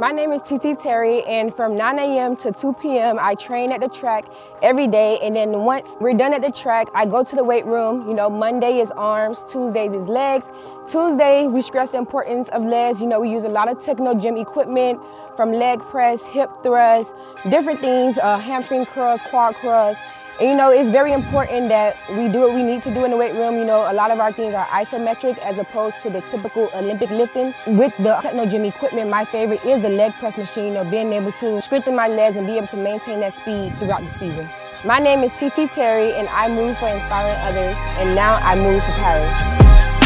My name is Tee Tee Terry, and from 9 a.m. to 2 p.m., I train at the track every day. And then once we're done at the track, I go to the weight room. You know, Monday is arms, Tuesdays is legs. Tuesday, we stress the importance of legs. You know, we use a lot of Technogym equipment from leg press, hip thrust, different things, uh, hamstring curls, quad curls. And you know, it's very important that we do what we need to do in the weight room. You know, a lot of our things are isometric as opposed to the typical Olympic lifting. With the Technogym equipment, my favorite is the leg press machine, you know, being able to strengthen my legs and be able to maintain that speed throughout the season. My name is Tee Tee Terry and I move for inspiring others and now I move for Paris.